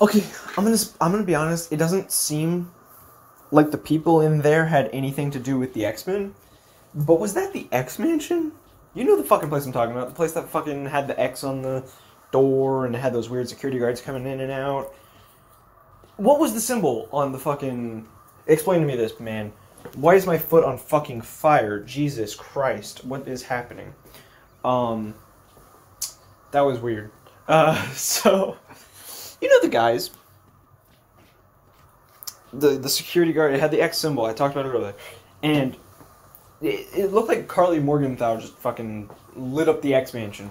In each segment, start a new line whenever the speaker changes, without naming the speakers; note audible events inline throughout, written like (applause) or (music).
Okay, I'm gonna I'm gonna be honest. It doesn't seem like the people in there had anything to do with the X Men. But was that the X Mansion? You know the fucking place I'm talking about. The place that fucking had the X on the door and had those weird security guards coming in and out. What was the symbol on the fucking? Explain to me this, man. Why is my foot on fucking fire? Jesus Christ! What is happening? Um, that was weird. Uh, (laughs) so you know the guys. The the security guard. It had the X symbol. I talked about it earlier, and it, it looked like Karli Morgenthau just fucking lit up the X mansion.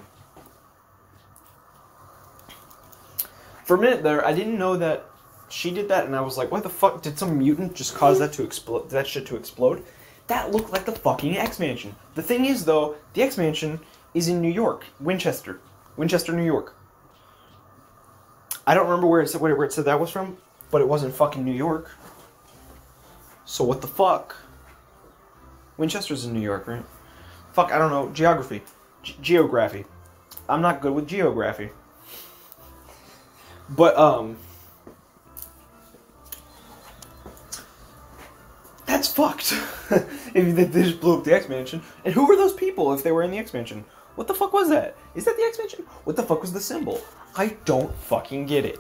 For a minute there, I didn't know that she did that, and I was like, "What the fuck? Did some mutant just cause that to explode? That shit to explode?" That looked like the fucking X mansion. The thing is, though, the X mansion is in New York, Winchester, Winchester, New York. I don't remember where it said where it said that was from, but it wasn't fucking New York. So what the fuck? Winchester's in New York, right? Fuck, I don't know. Geography. Ge- geography. I'm not good with geography. But, um. That's fucked. (laughs) if they just blew up the X Mansion. And who were those people if they were in the X Mansion? What the fuck was that? Is that the X Mansion? What the fuck was the symbol? I don't fucking get it.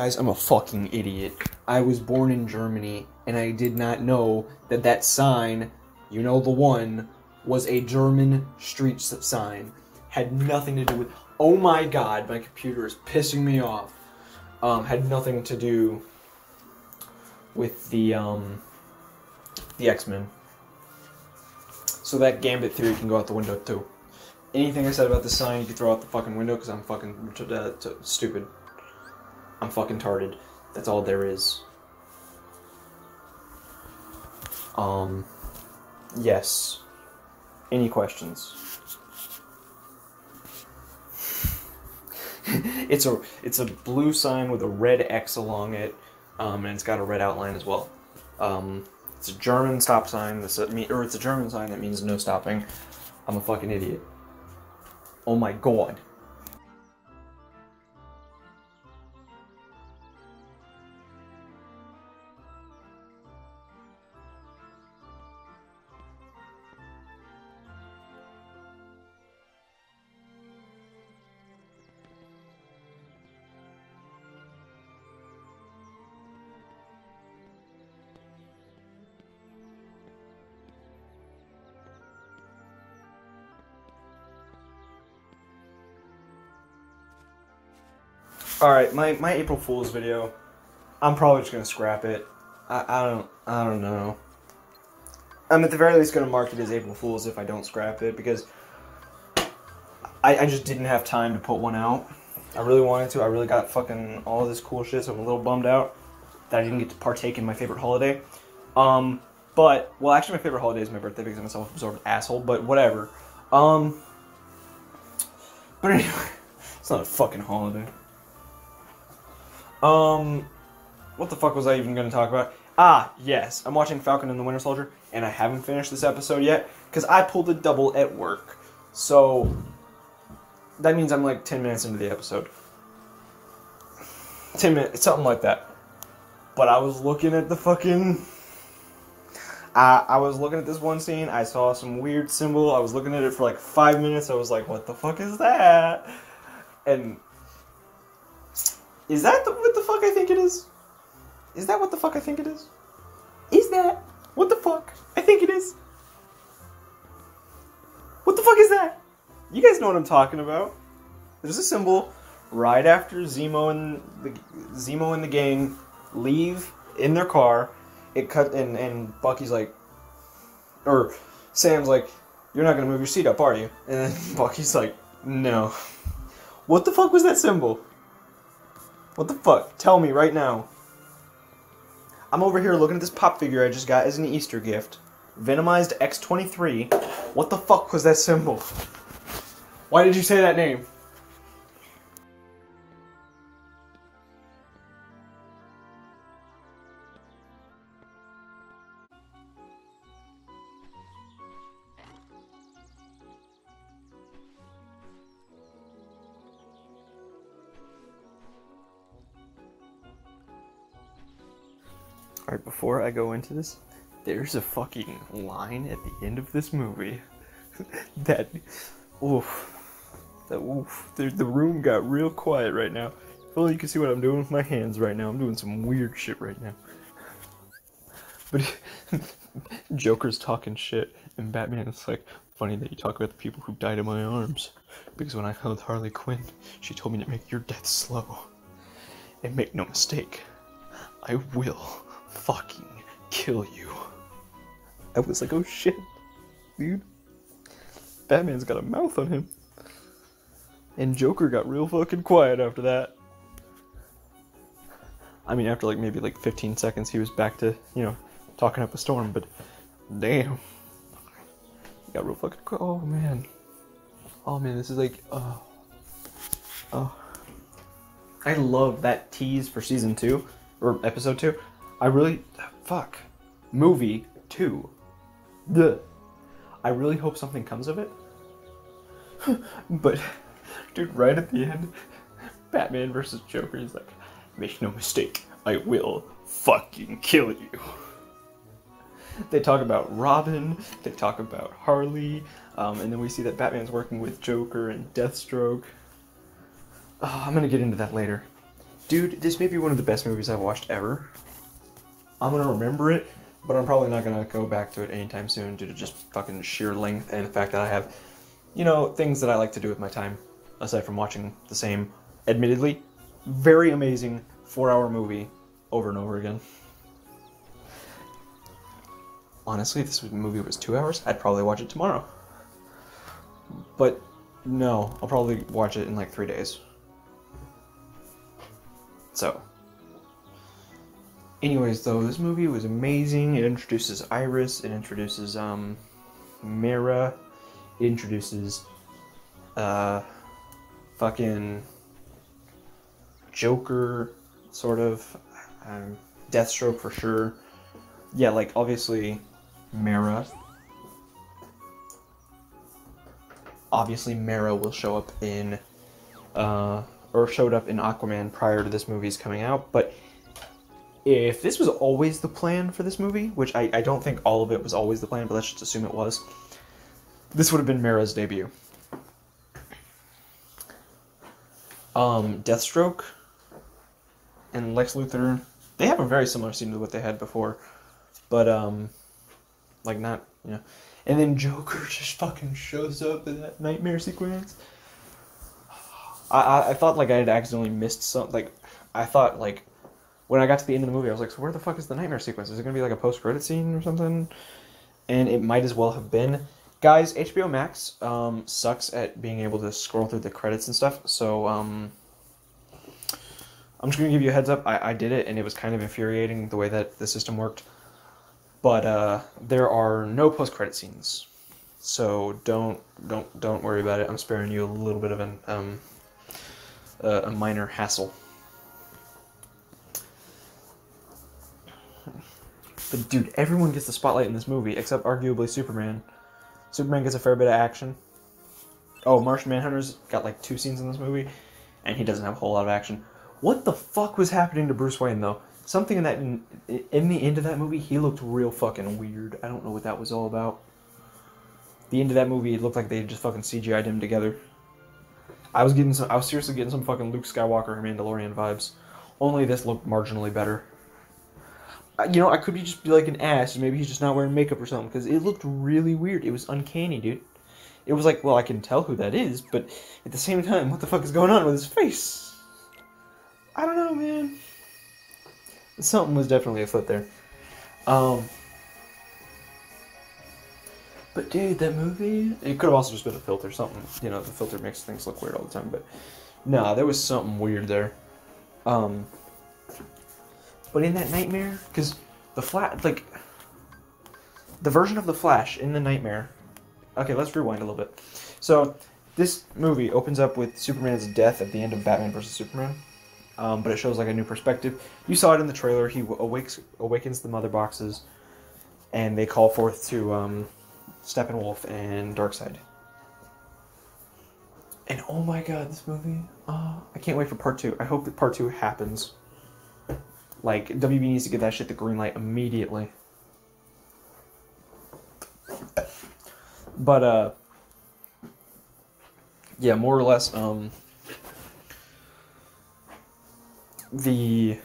Guys, I'm a fucking idiot. I was born in Germany, and I did not know that that sign, you know the one, was a German street sign. Had nothing to do with. Oh my god, my computer is pissing me off. Um, had nothing to do with the um, the X Men. So that Gambit theory can go out the window too. Anything I said about the sign, you can throw out the fucking window because I'm fucking stupid. I'm fucking tarded. That's all there is. Um, yes. Any questions? (laughs) it's a it's a blue sign with a red X along it, um, and it's got a red outline as well. Um, it's a German stop sign. A, me- or it's a German sign that means no stopping. I'm a fucking idiot. Oh my god. All right, my my April Fool's video. I'm probably just gonna scrap it. I, I don't I don't know. I'm at the very least gonna mark it as April Fool's if I don't scrap it because I, I just didn't have time to put one out. I really wanted to. I really got fucking all this cool shit, so I'm a little bummed out that I didn't get to partake in my favorite holiday. Um, but well, actually, my favorite holiday is my birthday because I'm a self-absorbed asshole. But whatever. Um, but anyway, (laughs) it's not a fucking holiday. Um, what the fuck was I even going to talk about? Ah, yes, I'm watching Falcon and the Winter Soldier, and I haven't finished this episode yet because I pulled a double at work. So that means I'm like 10 minutes into the episode. 10 minutes, something like that. But I was looking at the fucking. I, I was looking at this one scene. I saw some weird symbol. I was looking at it for like five minutes. I was like, what the fuck is that? And is that the, what the fuck I think it is? Is that what the fuck I think it is? Is that what the fuck I think it is? What the fuck is that? You guys know what I'm talking about. There's a symbol right after Zemo and the Zemo and the gang leave in their car. It cut and and Bucky's like, or Sam's like, You're not gonna move your seat up, are you? And (laughs) Bucky's like, No. What the fuck was that symbol? What the fuck? Tell me right now. I'm over here looking at this pop figure I just got as an Easter gift. Venomized X23. What the fuck was that symbol? Why did you say that name? Alright, before I go into this, there's a fucking line at the end of this movie (laughs) that, oof, that oof, the, the room got real quiet right now. If only you can see what I'm doing with my hands right now. I'm doing some weird shit right now. But (laughs) Joker's talking shit, and Batman is like, funny that you talk about the people who died in my arms. Because when I held Harley Quinn, she told me to make your death slow. And make no mistake, I will fucking kill you. I was like, oh shit, dude. Batman's got a mouth on him. And Joker got real fucking quiet after that. I mean, after like maybe like 15 seconds, he was back to, you know, talking up a storm, but damn. He got real fucking quiet. Oh man. Oh man, this is like, oh. Oh. I love that tease for season two, or episode two. I really, fuck, movie two. The, I really hope something comes of it. (laughs) but, dude, right at the end, Batman versus Joker is like, make no mistake, I will fucking kill you. They talk about Robin, they talk about Harley, um, and then we see that Batman's working with Joker and Deathstroke. Oh, I'm gonna get into that later. Dude, this may be one of the best movies I've watched ever. I'm gonna remember it, but I'm probably not gonna go back to it anytime soon due to just fucking sheer length and the fact that I have, you know, things that I like to do with my time, aside from watching the same, admittedly, very amazing four hour movie over and over again. Honestly, if this movie was two hours, I'd probably watch it tomorrow. But no, I'll probably watch it in like three days. So, anyways, though, this movie was amazing. It introduces Iris, it introduces um, Mera, it introduces uh, fucking Joker, sort of, um, Deathstroke for sure. Yeah, like obviously Mera. Obviously, Mera will show up in, uh, or showed up in Aquaman prior to this movie's coming out. But if this was always the plan for this movie, which I, I don't think all of it was always the plan, but let's just assume it was, this would have been Mera's debut. Um, Deathstroke and Lex Luthor, they have a very similar scene to what they had before, but um, like not you know. And then Joker (laughs) just fucking shows up in that nightmare sequence. I, I, I thought like I had accidentally missed some like I thought like when I got to the end of the movie I was like so where the fuck is the nightmare sequence? Is it gonna be like a post credit scene or something? And it might as well have been. Guys, HBO Max um, sucks at being able to scroll through the credits and stuff. So um, I'm just gonna give you a heads up. I, I did it and it was kind of infuriating the way that the system worked but uh, there are no post credit scenes, so don't don't don't worry about it. I'm sparing you a little bit of an um, uh, a minor hassle. But dude, everyone gets the spotlight in this movie except arguably Superman. Superman gets a fair bit of action. Oh, Martian Manhunter's got like two scenes in this movie, and he doesn't have a whole lot of action. What the fuck was happening to Bruce Wayne though? something in that in, in the end of that movie, he looked real fucking weird. I don't know what that was all about. The end of that movie, it looked like they just fucking CGI'd him together. I was getting some. I was seriously getting some fucking Luke Skywalker Mandalorian vibes. Only this looked marginally better. You know, I could be just be like an ass. And maybe he's just not wearing makeup or something because it looked really weird. It was uncanny, dude. It was like, well, I can tell who that is, but at the same time, what the fuck is going on with his face? I don't know, man something was definitely afoot there. Um, But dude, that movie. It could have also just been a filter, something. You know, the filter makes things look weird all the time. But nah, there was something weird there. Um. But in that nightmare, because the flat like the version of the Flash in the nightmare. Okay, let's rewind a little bit. So this movie opens up with Superman's death at the end of Batman vs Superman. Um, but it shows like a new perspective. You saw it in the trailer. He awakes, awakens the mother boxes, and they call forth to um, Steppenwolf and Darkseid. And oh my god, this movie! Oh, I can't wait for part two. I hope that part two happens. Like WB needs to get that shit the green light immediately. But uh, yeah, more or less, um, the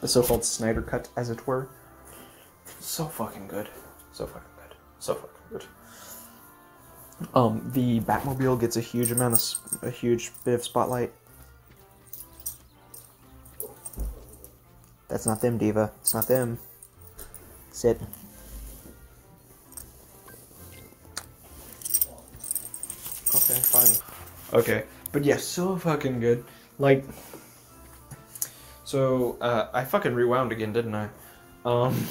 the so-called Snyder cut, as it were, so fucking good, so fucking good, so fucking good. Um, the Batmobile gets a huge amount of a huge bit of spotlight. That's not them, Diva. It's not them. Sit. Okay, fine. Okay, but yeah, so fucking good. Like, so uh, I fucking rewound again, didn't I? Um,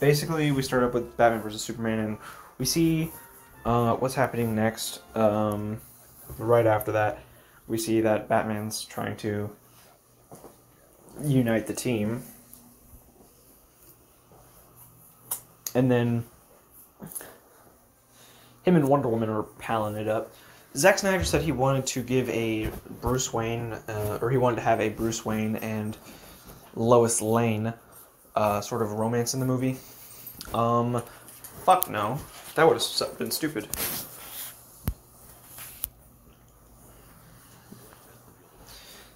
basically, we start up with Batman versus Superman, and we see uh, what's happening next. Um, right after that, we see that Batman's trying to unite the team and then him and Wonder Woman are palling it up. Zack Snyder said he wanted to give a Bruce Wayne, uh, or he wanted to have a Bruce Wayne and Lois Lane uh, sort of romance in the movie. Um, fuck no. That would have been stupid.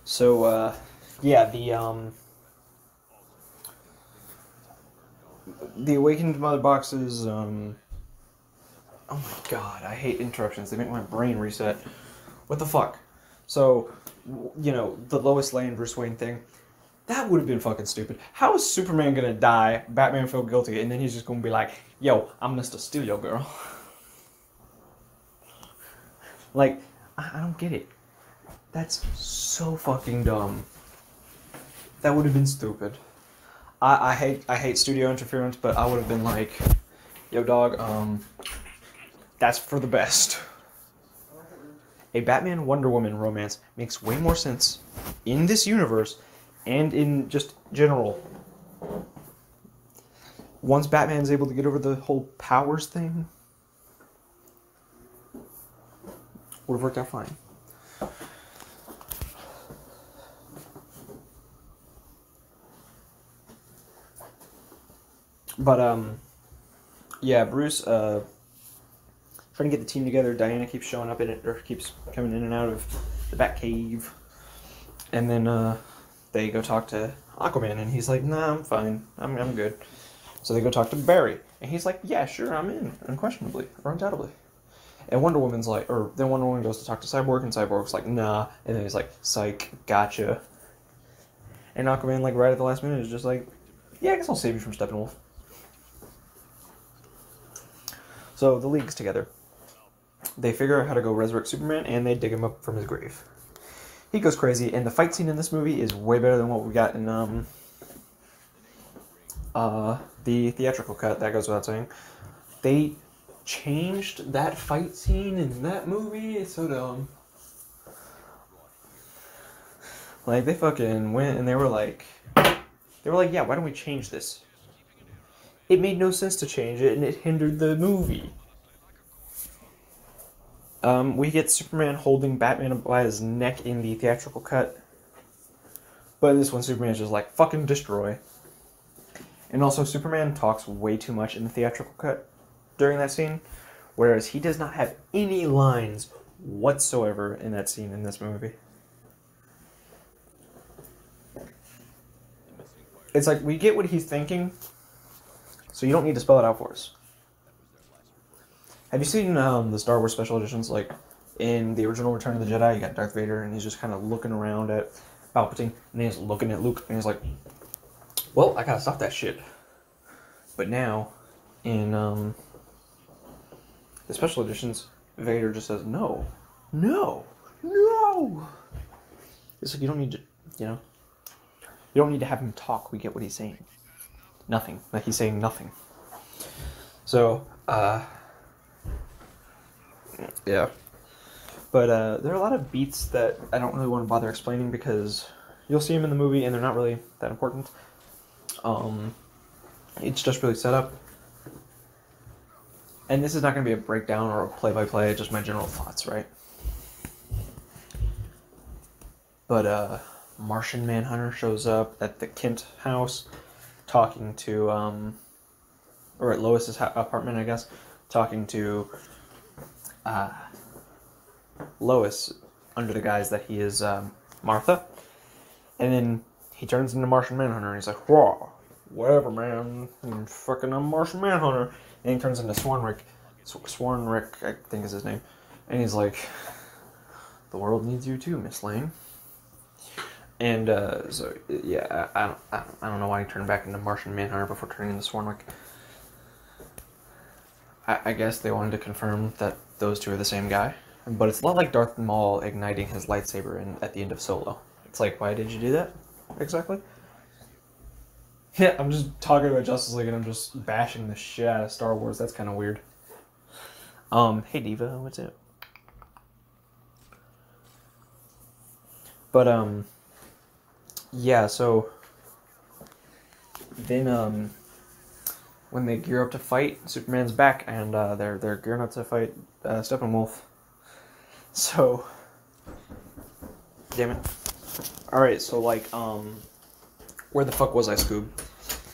So, uh, yeah, the, um, the awakened mother boxes. Um, oh my god, I hate interruptions. They make my brain reset. What the fuck? So, you know, the Lois Lane Bruce Wayne thing. That would have been fucking stupid. How is Superman gonna die? Batman feel guilty, and then he's just gonna be like, "Yo, I'm Mister Steal Your Girl." (laughs) like, I, I don't get it. That's so fucking dumb. That would have been stupid. I, I hate I hate studio interference, but I would have been like, "Yo, dog, um, that's for the best." A Batman Wonder Woman romance makes way more sense in this universe and in just general. Once Batman's able to get over the whole powers thing, would have worked out fine. But um, yeah, Bruce uh, trying to get the team together. Diana keeps showing up in it, or keeps coming in and out of the Batcave, and then uh, they go talk to Aquaman, and he's like, "Nah, I'm fine. I'm I'm good." So they go talk to Barry, and he's like, "Yeah, sure, I'm in, unquestionably or undoubtedly." And Wonder Woman's like, or then Wonder Woman goes to talk to Cyborg, and Cyborg's like, "Nah," and then he's like, "Psych, gotcha." And Aquaman, like right at the last minute, is just like, "Yeah, I guess I'll save you from Steppenwolf." So the League's together. They figure out how to go resurrect Superman, and they dig him up from his grave. He goes crazy, and the fight scene in this movie is way better than what we got in um, uh, the theatrical cut. That goes without saying. They changed that fight scene in that movie. It's so dumb. Like they fucking went and they were like, they were like, yeah, why don't we change this? it made no sense to change it and it hindered the movie. Um, we get Superman holding Batman by his neck in the theatrical cut. But in this one, Superman's just like, fucking destroy. And also, Superman talks way too much in the theatrical cut during that scene, whereas he does not have any lines whatsoever in that scene in this movie. It's like we get what he's thinking, so you don't need to spell it out for us. Have you seen um, the Star Wars special editions? Like in the original Return of the Jedi, you got Darth Vader, and he's just kind of looking around at Palpatine, and he's looking at Luke, and he's like, Well, I gotta stop that shit. But now, in um, the special editions, Vader just says no, no, no. It's like you don't need to, you know, you don't need to have him talk. We get what he's saying. Nothing. Like he's saying nothing. So, uh, yeah. But uh, there are a lot of beats that I don't really want to bother explaining because you'll see them in the movie and they're not really that important. Um, it's just really set up. And this is not going to be a breakdown or a play by play, just my general thoughts, right? But uh, Martian Manhunter shows up at the Kent house talking to, um, or at Lois's ha- apartment, I guess, talking to uh, Lois under the guise that he is um, Martha. And then he turns into Martian Manhunter and he's like, Whoa, whatever, man. I'm fucking I'm Martian Manhunter. And he turns into Swanwick. Swanwick, I think is his name. And he's like, The world needs you too, Miss Lane. And uh, so, yeah, I, I, don't, I don't know why he turned back into Martian Manhunter before turning into Swanwick. I, I guess they wanted to confirm that those two are the same guy. But it's a lot like Darth Maul igniting his lightsaber in, at the end of Solo. It's like, why did you do that? Exactly. (laughs) Yeah, I'm just talking about Justice League and I'm just bashing the shit out of Star Wars. That's kind of weird. Um, hey Diva, what's up? But um, yeah. So then um, when they gear up to fight, Superman's back and uh, they're they're gearing up to fight uh, Steppenwolf. So, damn it. All right, so like, um, where the fuck was I, Scoob?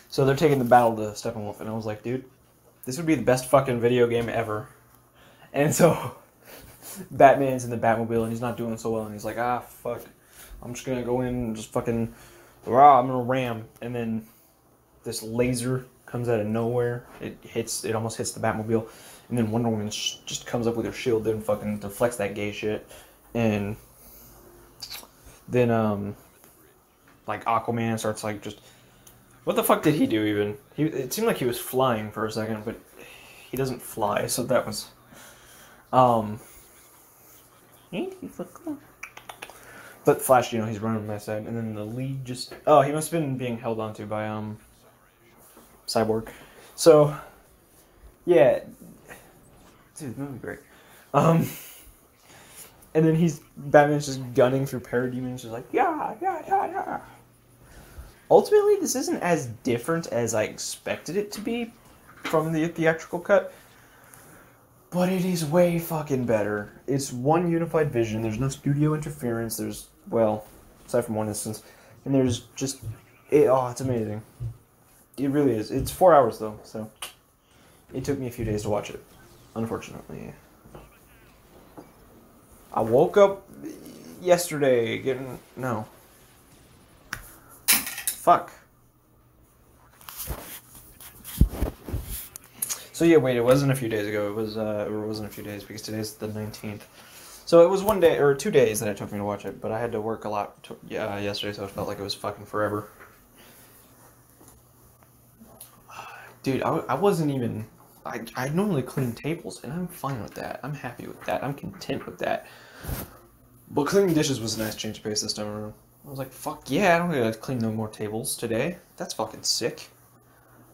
So they're taking the battle to Steppenwolf, and I was like, dude, this would be the best fucking video game ever. And so, (laughs) Batman's in the Batmobile, and he's not doing so well, and he's like, ah, fuck, I'm just gonna go in and just fucking, rah, I'm gonna ram, and then this laser comes out of nowhere. It hits, it almost hits the Batmobile, and then Wonder Woman just comes up with her shield and fucking deflects that gay shit, and then um like Aquaman starts like just what the fuck did he do even? He it seemed like he was flying for a second, but he doesn't fly, so that was um but Flash, you know, he's running on my side, and then the lead just oh, he must have been being held onto by um Cyborg. So yeah, dude, the movie great. Um, and then he's Batman's just gunning through parademons, just like yeah, yeah, yeah, yeah. Ultimately, this isn't as different as I expected it to be from the theatrical cut, but it is way fucking better. It's one unified vision. There's no studio interference. There's well, aside from one instance, and there's just it. Oh, it's amazing. It really is. It's four hours though, so it took me a few days to watch it. Unfortunately. I woke up yesterday getting no. Fuck. So yeah, wait, it wasn't a few days ago. It was uh it wasn't a few days because today's the 19th. So it was one day or two days that it took me to watch it, but I had to work a lot to, yeah, yesterday, so it felt like it was fucking forever. Dude, I, I wasn't even I, I normally clean tables, and I'm fine with that. I'm happy with that. I'm content with that. But cleaning dishes was a nice change of pace this time around. I was like, fuck yeah, I don't gotta clean no more tables today. That's fucking sick.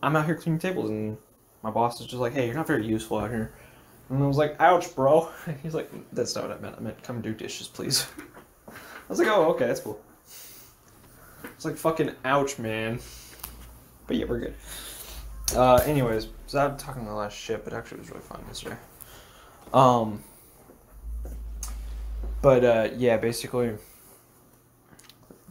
I'm out here cleaning tables, and my boss is just like, hey, you're not very useful out here. And I was like, ouch, bro. (laughs) he's like, that's not what I meant. I meant come do dishes, please. (laughs) I was like, oh, okay, that's cool. It's like, fucking ouch, man. But yeah, we're good. Uh, anyways, so I'm talking a lot of shit, but actually it was really fun yesterday. Um, but uh, yeah, basically,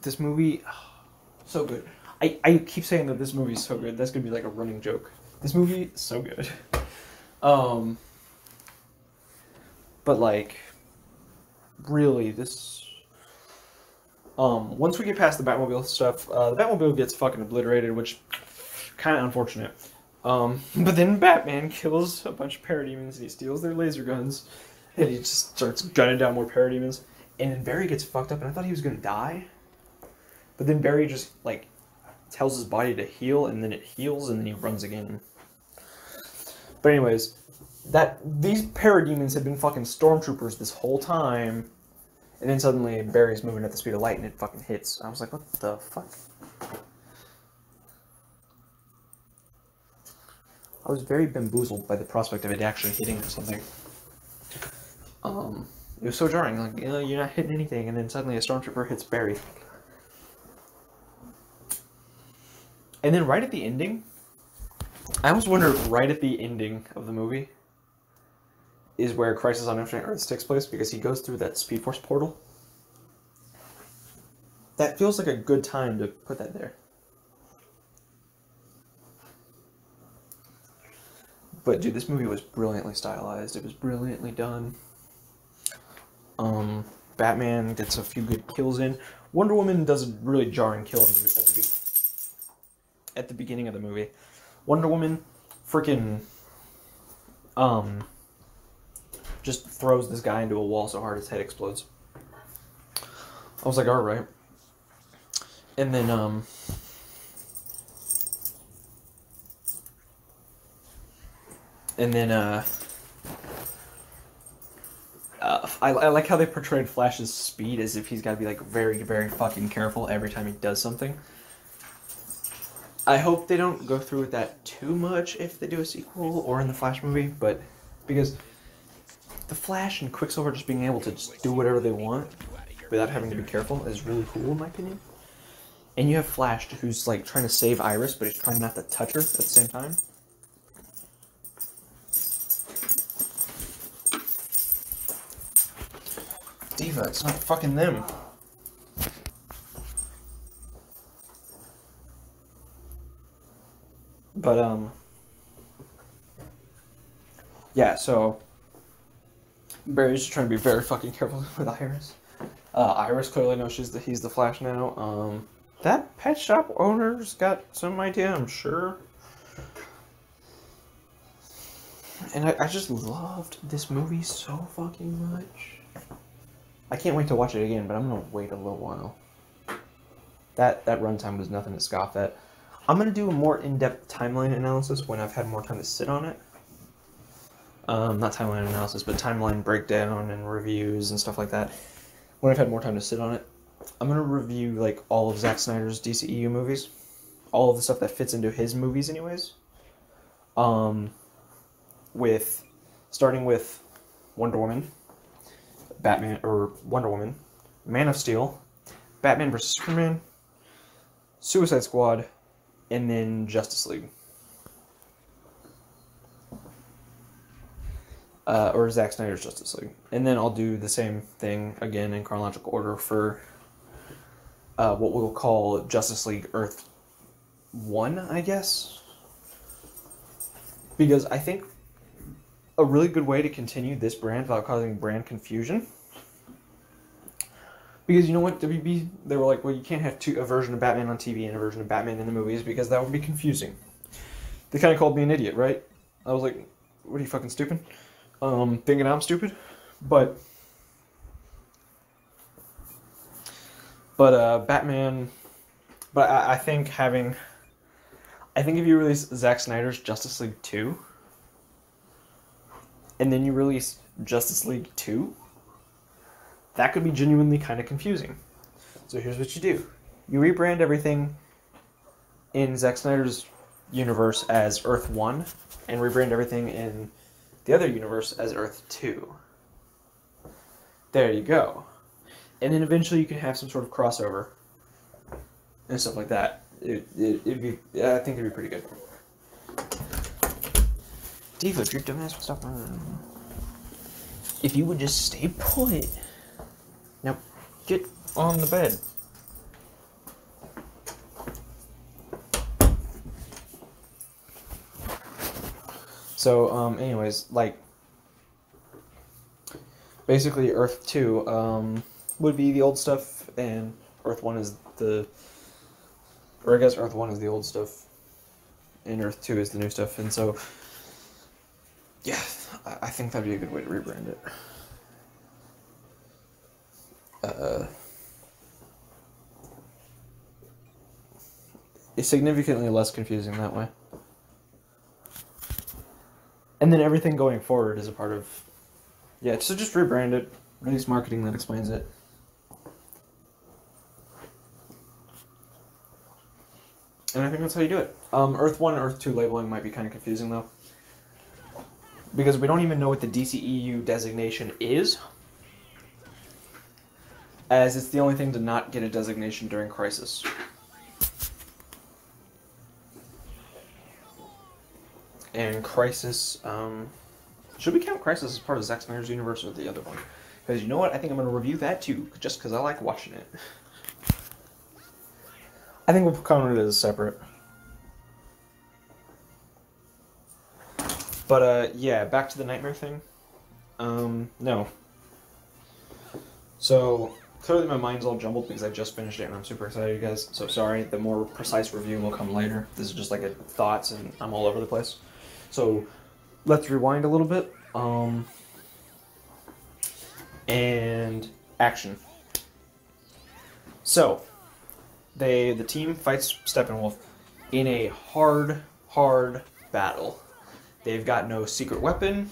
this movie, (sighs) so good. I, I keep saying that this movie is so good. That's gonna be like a running joke. This movie so good. (laughs) Um, but like, really, this. Um, once we get past the Batmobile stuff, uh, the Batmobile gets fucking obliterated, which kind of unfortunate. Um, (laughs) but then Batman kills a bunch of parademons and he steals their laser guns and he just starts gunning down more parademons. And then Barry gets fucked up and I thought he was gonna die. But then Barry just like tells his body to heal, and then it heals, and then he runs again. But anyways, that these parademons had been fucking stormtroopers this whole time, and then suddenly Barry's moving at the speed of light, and it fucking hits. I was like, what the fuck? I was very bamboozled by the prospect of it actually hitting something. Um, it was so jarring. Like, you know, you're not hitting anything, and then suddenly a stormtrooper hits Barry. And then right at the ending, I almost wonder right at the ending of the movie is where Crisis on Infinite Earths takes place because he goes through that Speed Force portal. That feels like a good time to put that there. But dude, this movie was brilliantly stylized. It was brilliantly done. Um, Batman gets a few good kills in. Wonder Woman does a really jarring kill at the, be- at the beginning of the movie. Wonder Woman, freaking, um, just throws this guy into a wall so hard his head explodes. I was like, all right. And then, um, and then, uh, uh, I, I like how they portrayed Flash's speed as if he's got to be like very, very fucking careful every time he does something. I hope they don't go through with that too much if they do a sequel or in the Flash movie, but because the Flash and Quicksilver just being able to just do whatever they want without having to be careful is really cool in my opinion. And you have Flash who's like trying to save Iris, but he's trying not to touch her at the same time. Diva, it's not fucking them. But um Yeah, so Barry's just trying to be very fucking careful (laughs) with Iris. Uh, Iris clearly knows she's the, he's the Flash now. Um, that pet shop owner's got some idea, I'm sure. And I, I just loved this movie so fucking much. I can't wait to watch it again, but I'm gonna wait a little while. That that runtime was nothing to scoff at. I'm gonna do a more in-depth timeline analysis when I've had more time to sit on it. Um, not timeline analysis, but timeline breakdown and reviews and stuff like that. When I've had more time to sit on it, I'm gonna review like all of Zack Snyder's DCEU movies, all of the stuff that fits into his movies, anyways. Um, with starting with Wonder Woman, Batman or Wonder Woman, Man of Steel, Batman vs Superman, Suicide Squad, and then Justice League. Uh, or Zack Snyder's Justice League. And then I'll do the same thing again in chronological order for uh, what we'll call Justice League Earth 1, I guess. Because I think a really good way to continue this brand without causing brand confusion. Because you know what, WB, they were like, well, you can't have two, a version of Batman on TV and a version of Batman in the movies because that would be confusing. They kind of called me an idiot, right? I was like, what are you fucking stupid? Um, thinking I'm stupid, but but uh, Batman. But I, I think having, I think if you release Zack Snyder's Justice League two, and then you release Justice League 2, that could be genuinely kind of confusing. So here's what you do you rebrand everything in Zack Snyder's universe as Earth 1, and rebrand everything in the other universe as Earth 2. There you go. And then eventually you can have some sort of crossover and stuff like that. It, it, it'd be, I think it'd be pretty good. Diva, if your dumbass would stop running. If you would just stay put. Now, get on the bed. So, um, anyways, like, basically, Earth 2 um, would be the old stuff, and Earth 1 is the. Or I guess Earth 1 is the old stuff, and Earth 2 is the new stuff, and so. Yeah, I think that'd be a good way to rebrand it. Uh, it's significantly less confusing that way. And then everything going forward is a part of. Yeah, so just rebrand it. Release marketing that explains it. And I think that's how you do it. Um, Earth 1 Earth 2 labeling might be kind of confusing though. Because we don't even know what the DCEU designation is. As it's the only thing to not get a designation during Crisis. And Crisis, um, should we count Crisis as part of Zack Snyder's universe or the other one? Because you know what? I think I'm going to review that too, just because I like watching it. I think we'll count it as separate. But uh, yeah, back to the nightmare thing. Um, no. So clearly my mind's all jumbled because I just finished it and I'm super excited, you guys. So sorry. The more precise review will come later. This is just like a thoughts and I'm all over the place. So let's rewind a little bit. Um, and action. So they the team fights Steppenwolf in a hard, hard battle. They've got no secret weapon,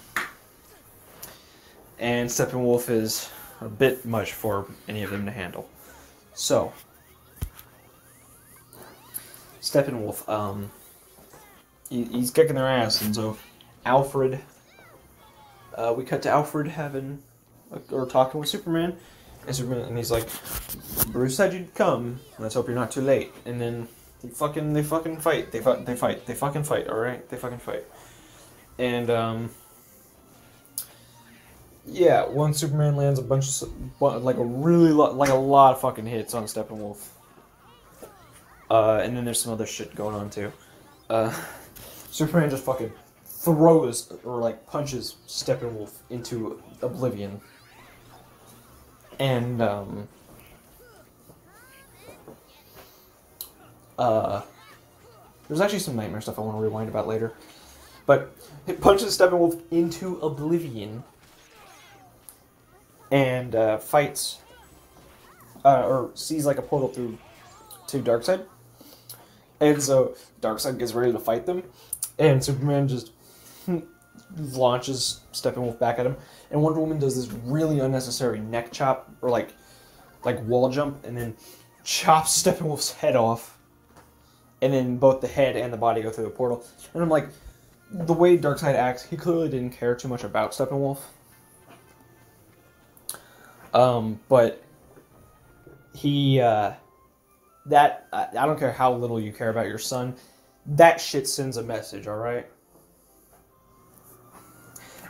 and Steppenwolf is a bit much for any of them to handle. So, Steppenwolf, um, he, he's kicking their ass, and so Alfred, uh, we cut to Alfred having or talking with Superman, and Superman, and he's like, Bruce said you'd come. Let's hope you're not too late. And then they fucking they fucking fight. They fu- they fight. They fucking fight. All right, they fucking fight. And um, yeah, one Superman lands a bunch of like a really lo- like a lot of fucking hits on Steppenwolf. Uh, and then there's some other shit going on too. Uh, (laughs) Superman just fucking throws or like punches Steppenwolf into oblivion. And um, uh, there's actually some nightmare stuff I want to rewind about later. But it punches Steppenwolf into oblivion and uh, fights uh, or sees like a portal through to Darkseid. And so Darkseid gets ready to fight them, and Superman just launches Steppenwolf back at him. And Wonder Woman does this really unnecessary neck chop or like like wall jump, and then chops Steppenwolf's head off. And then both the head and the body go through the portal. And I'm like, the way Darkseid acts, he clearly didn't care too much about Steppenwolf. Um, but he, uh, that, I, I don't care how little you care about your son, that shit sends a message, alright?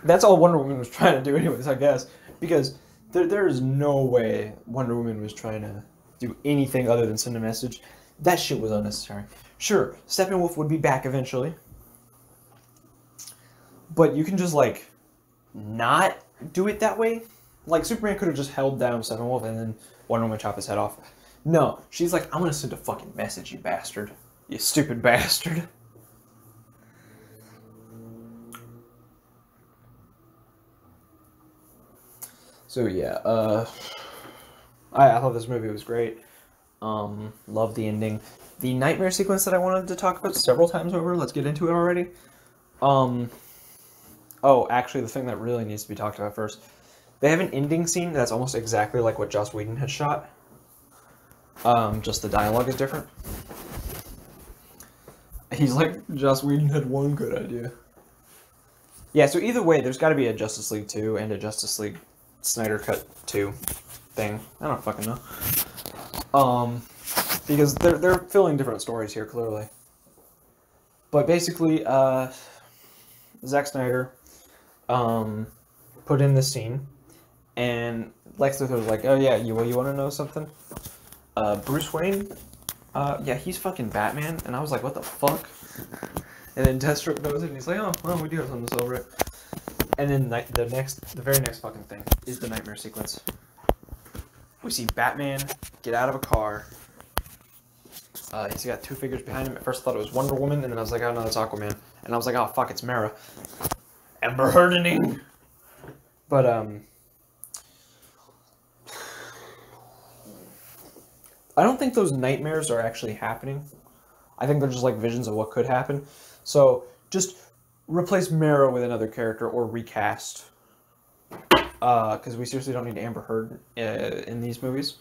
That's all Wonder Woman was (laughs) trying to do, anyways, I guess. Because there, there is no way Wonder Woman was trying to do anything other than send a message. That shit was unnecessary. Sure, Steppenwolf would be back eventually. But you can just, like, not do it that way. Like, Superman could have just held down Steppenwolf and then Wonder Woman chop his head off. No, she's like, I'm gonna send a fucking message, you bastard. You stupid (laughs) bastard. So yeah, uh, I, I thought this movie was great. Um, love the ending. The nightmare sequence that I wanted to talk about several times over. Let's get into it already. Um, oh, actually, the thing that really needs to be talked about first. They have an ending scene that's almost exactly like what Joss Whedon had shot. Um, just the dialogue is different. He's like, Joss Whedon had one good idea. Yeah, so either way, there's got to be a Justice League 2 and a Justice League Snyder Cut 2 thing. I don't fucking know. Um, because they're, they're filling different stories here, clearly. But basically, uh, Zack Snyder um, put in the scene, and Lex Luthor was like, oh yeah, you, well, you want to know something? Uh, Bruce Wayne, uh, yeah, he's fucking Batman. And I was like, what the fuck? And then Deathstroke knows it, and he's like, oh, well, we do have something to celebrate. And then the next, the very next fucking thing is the nightmare sequence. We see Batman get out of a car. Uh, he's got two figures behind him. At first, I thought it was Wonder Woman, and then I was like, oh no, it's Aquaman. And I was like, oh fuck, it's Mera. Amber Hardening. But um, I don't think those nightmares are actually happening. I think they're just like visions of what could happen. So just replace Mera with another character or recast. Uh, because we seriously don't need Amber Heard uh, in these movies.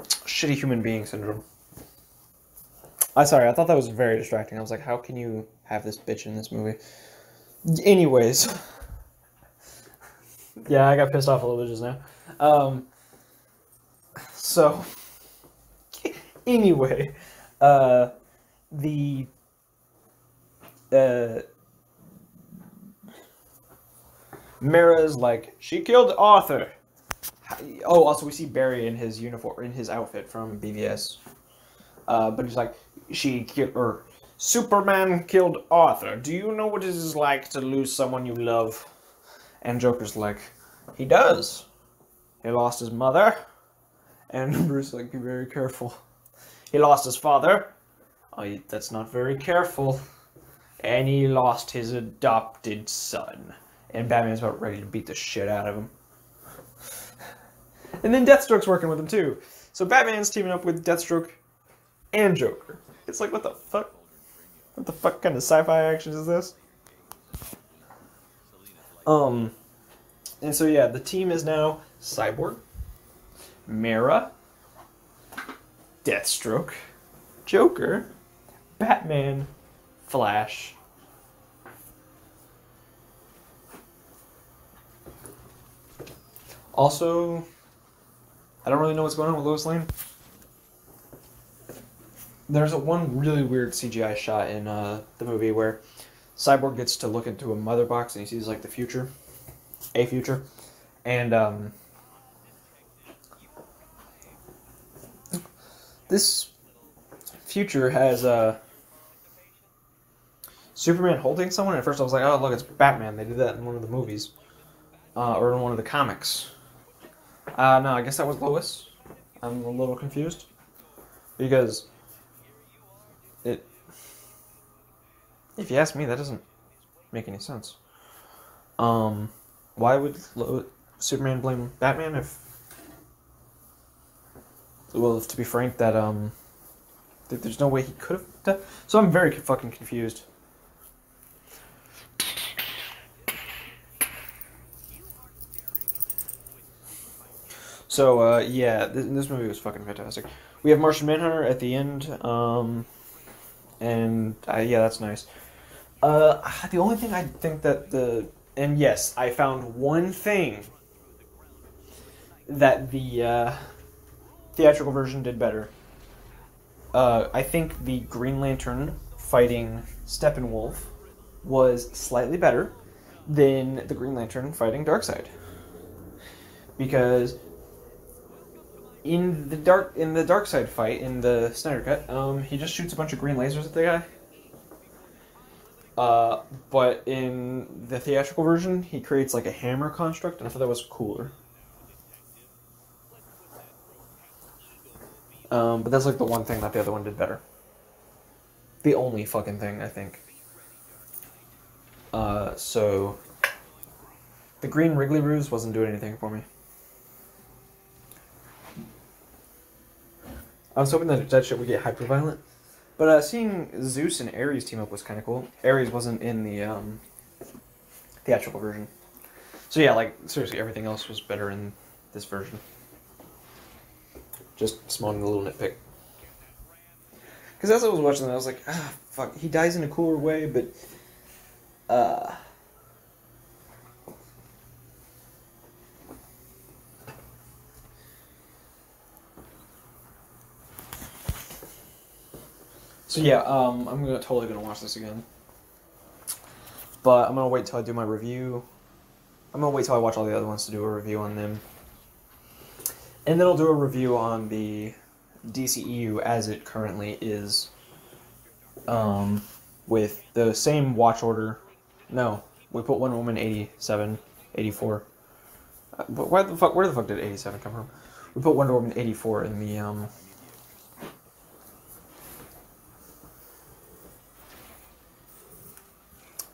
Shitty human being syndrome. I sorry, I thought that was very distracting. I was like, how can you have this bitch in this movie? Anyways. yeah, I got pissed off a little bit just now. Um, so, anyway, uh, the uh, Mera's like she killed Arthur. Oh, also we see Barry in his uniform, in his outfit from BVS. Uh, but he's like, she killed, or Superman killed Arthur. Do you know what it is like to lose someone you love? And Joker's like, he does. He lost his mother. And (laughs) Bruce like, be very careful. He lost his father. Oh, that's not very careful. And he lost his adopted son. And Batman's about ready to beat the shit out of him. And then Deathstroke's working with him too. So Batman's teaming up with Deathstroke and Joker. It's like, what the fuck? What the fuck kind of sci-fi action is this? Um, and so yeah, the team is now Cyborg, Mera, Deathstroke, Joker, Batman, Flash. Also, I don't really know what's going on with Lois Lane. There's a one really weird CGI shot in uh, the movie where Cyborg gets to look into a mother box and he sees like the future, a future, and um, this future has uh, Superman holding someone. At first, I was like, "Oh, look, it's Batman." They did that in one of the movies, uh, or in one of the comics. Uh, no, I guess that was Lois. I'm a little confused because If you ask me, that doesn't make any sense. Um, why would Superman blame Batman if? Well, to be frank, that um, th- there's no way he could have done. So I'm very fucking confused. So uh, yeah, this, this movie was fucking fantastic. We have Martian Manhunter at the end, um, and uh, yeah, that's nice. Uh, the only thing I think that the and yes, I found one thing that the uh, theatrical version did better. Uh, I think the Green Lantern fighting Steppenwolf was slightly better than the Green Lantern fighting Darkseid. Because in the dark in the Darkseid fight in the Snyder cut, um, he just shoots a bunch of green lasers at the guy. Uh, but in the theatrical version, he creates like a hammer construct, and I thought that was cooler. Um, but that's like the one thing that the other one did better. The only fucking thing I think. Uh, so the green Wrigley ruse wasn't doing anything for me. I was hoping that that shit would get hyper violent. But uh, seeing Zeus and Ares team up was kind of cool. Ares wasn't in the um, theatrical version. So yeah, like seriously, everything else was better in this version. Just small little nitpick. Because as I was watching that, I was like, ah, fuck, he dies in a cooler way, but uh, So yeah, um, I'm gonna totally gonna watch this again. But I'm gonna wait till I do my review. I'm gonna wait till I watch all the other ones to do a review on them. And then I'll do a review on the DCEU as it currently is. Um, with the same watch order. No, we put Wonder Woman 87, 84. Uh, why the fuck? Where the fuck did 87 come from? We put Wonder Woman 84 in the um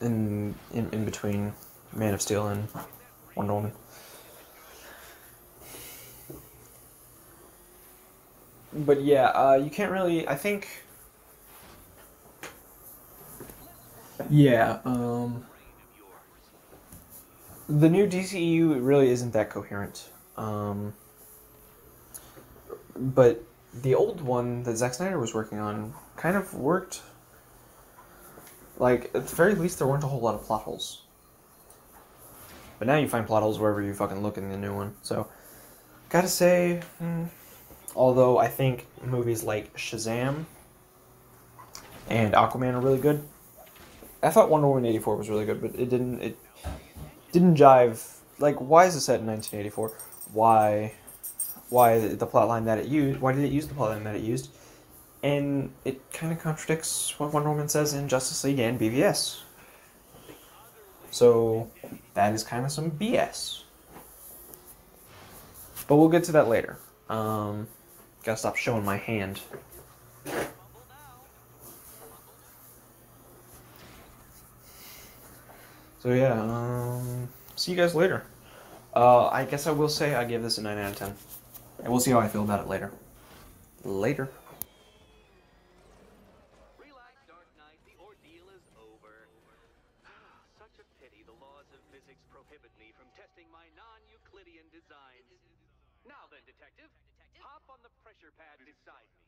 in, in, in between Man of Steel and Wonder Woman. But yeah, uh, you can't really. I think. Yeah. Um, the new DCU really isn't that coherent. Um, but the old one that Zack Snyder was working on kind of worked like, at the very least, there weren't a whole lot of plot holes. But now you find plot holes wherever you fucking look in the new one. So, gotta say, hmm, although I think movies like Shazam and Aquaman are really good. I thought Wonder Woman eighty four was really good, but it didn't it didn't jive. Like, why is it set in nineteen eighty four? Why why the plot line that it used? Why did it use the plot line that it used? And it kind of contradicts what Wonder Woman says in Justice League and BVS. So that is kind of some BS. But we'll get to that later. Um, gotta stop showing my hand. So yeah, um, see you guys later. Uh, I guess I will say I give this a 9 out of 10. And we'll see how I feel about it later. Later.
Now then, detective, hop on the pressure pad beside me.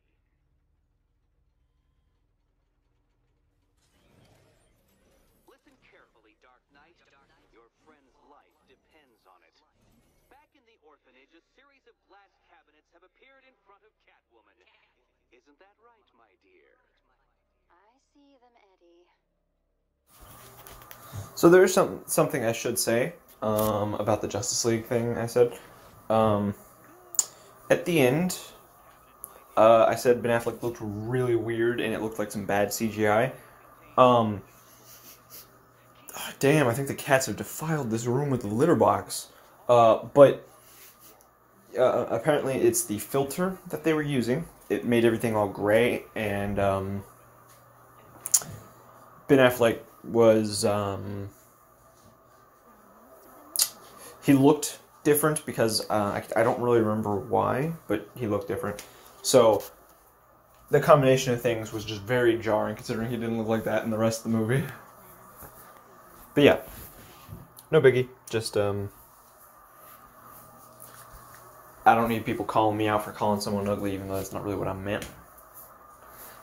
Listen carefully, Dark Knight. Your friend's life depends on it. Back in the orphanage, a series of glass cabinets have appeared in front of Catwoman. Isn't that right, my dear?
I see them, Eddie.
So there's some something I should say um, about the Justice League thing. I said um, at the end, uh, I said Ben Affleck looked really weird and it looked like some bad CGI. Um, ah, damn, I think the cats have defiled this room with the litter box. Uh, but uh, apparently, it's the filter that they were using. It made everything all gray, and um, Ben Affleck was um, he looked different because uh, I, I don't really remember why, but he looked different. So the combination of things was just very jarring, considering he didn't look like that in the rest of the movie. But yeah, no biggie. Just um, I don't need people calling me out for calling someone ugly, even though that's not really what I meant.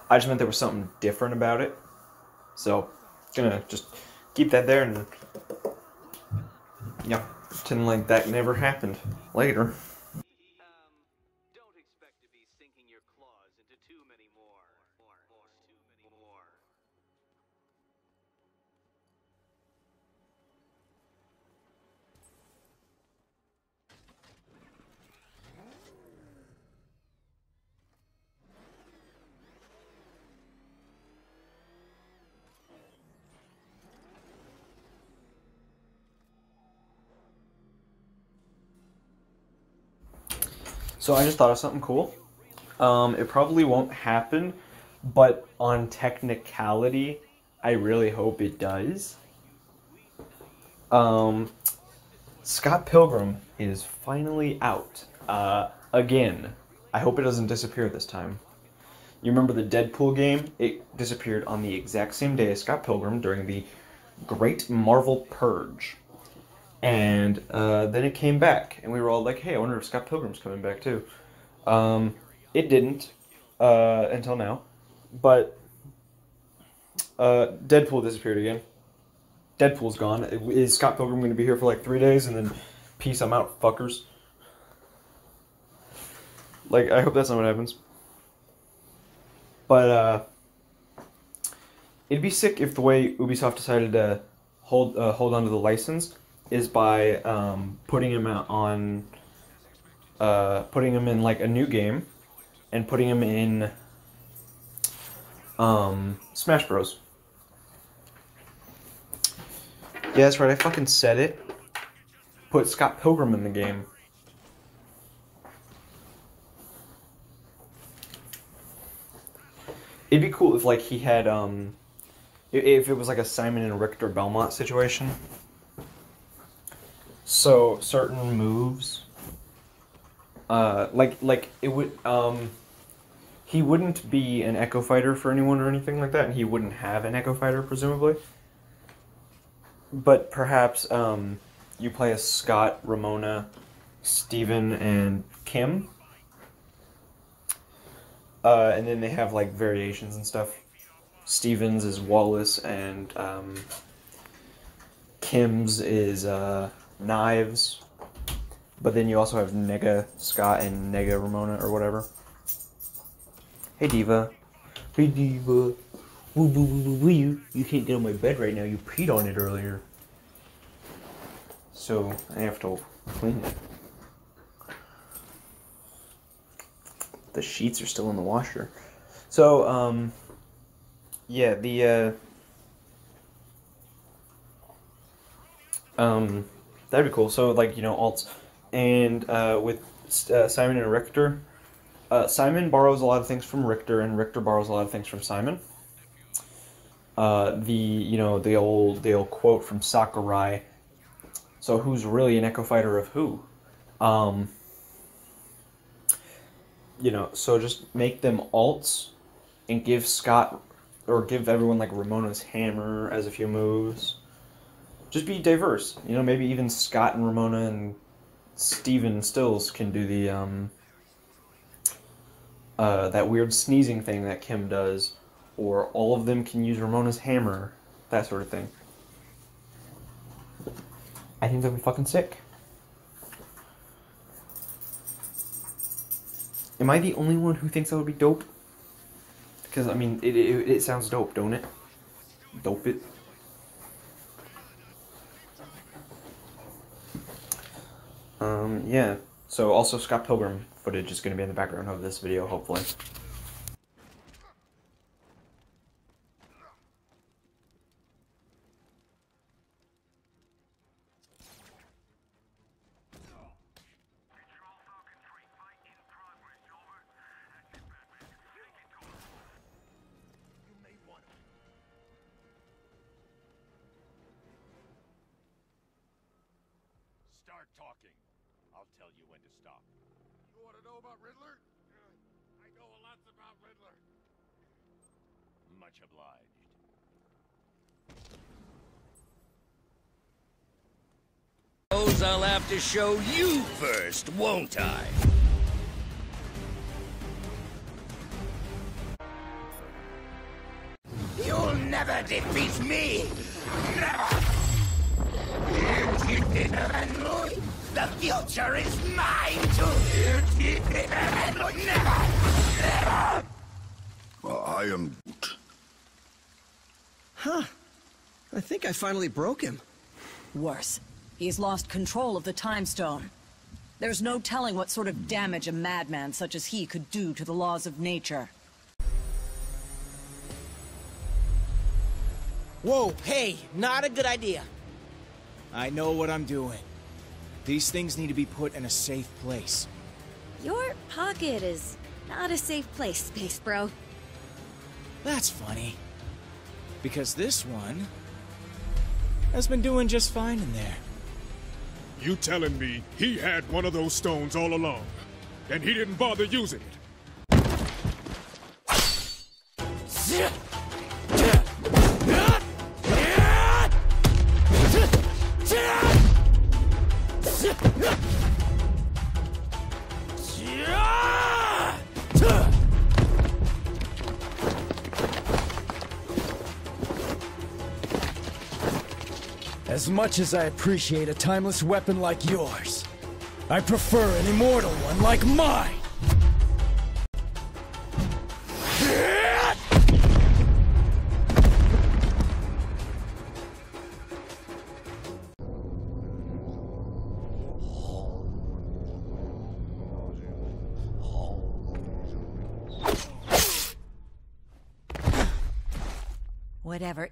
I just meant there was something different about it. So, gonna just keep that there and yeah, pretend like that never happened later. So I just thought of something cool. Um, it probably won't happen, but on technicality, I really hope it does. Um, Scott Pilgrim is finally out. Uh, again. I hope it doesn't disappear this time. You remember the Deadpool game? It disappeared on the exact same day as Scott Pilgrim during the Great Marvel Purge. And uh, then it came back, and we were all like, hey, I wonder if Scott Pilgrim's coming back too. Um, it didn't uh, until now. But uh, Deadpool disappeared again. Deadpool's gone. Is Scott Pilgrim going to be here for like three days and then peace, I'm out, fuckers? Like, I hope that's not what happens. But, uh, it'd be sick if the way Ubisoft decided to hold uh, hold on to the license is by um, putting him on uh, putting him in like a new game and putting him in um, Smash Bros. Yeah, that's right. I fucking said it. Put Scott Pilgrim in the game. It'd be cool if like he had um, if it was like a Simon and Richter Belmont situation. So certain moves, uh, like like it would um, he wouldn't be an Echo Fighter for anyone or anything like that, and he wouldn't have an Echo Fighter presumably. But perhaps um, you play as Scott, Ramona, Stephen, and Kim. Uh, and then they have like variations and stuff. Stevens is Wallace, and um, Kim's is uh, Knives. But then you also have Nega Scott and Nega Ramona or whatever. Hey Diva. Hey Diva. Woo, woo, woo, woo, woo, you. You can't get on my bed right now. You peed on it earlier. So I have to clean it. The sheets are still in the washer. So, um, yeah, the, uh, um, that'd be cool. So, like, you know, alts. And, uh, with uh, Simon and Richter, uh, Simon borrows a lot of things from Richter, and Richter borrows a lot of things from Simon. Uh, the, you know, the old, the old quote from Sakurai. So, who's really an Echo Fighter of who? Um, you know, so just make them alts and give Scott or give everyone like Ramona's hammer as a few moves. Just be diverse. You know, maybe even Scott and Ramona and Stephen Stills can do the um uh that weird sneezing thing that Kim does or all of them can use Ramona's hammer, that sort of thing. I think that'd be fucking sick. Am I the only one who thinks that would be dope? Because I mean, it, it it sounds dope, don't it? Dope it. Um, yeah. So also Scott Pilgrim footage is going to be in the background of this video, hopefully.
Start talking. I'll tell you when to stop.
You want to know about Riddler? I know lots about Riddler.
Much obliged.
Suppose I'll have to show you first, won't I? You'll never defeat me! Never! The future is mine to... Never! (laughs) Never!
I am.
Huh. I think I finally broke him.
Worse, he's lost control of the Time Stone. There's no telling what sort of damage a madman such as he could do to the laws of nature.
Whoa, hey, not a good idea. I know what I'm doing. These things need to be put in a safe place.
Your pocket is not a safe place, Space Bro.
That's funny. Because this one has been doing just fine in there.
You telling me he had one of those stones all along, and he didn't bother using it?
Much as I appreciate a timeless weapon like yours, I prefer an immortal one like mine!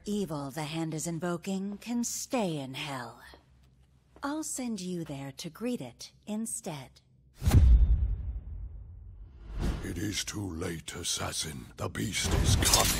Evil the hand is invoking can stay in hell. I'll send you there to greet it instead.
It is too late, assassin. The beast is coming.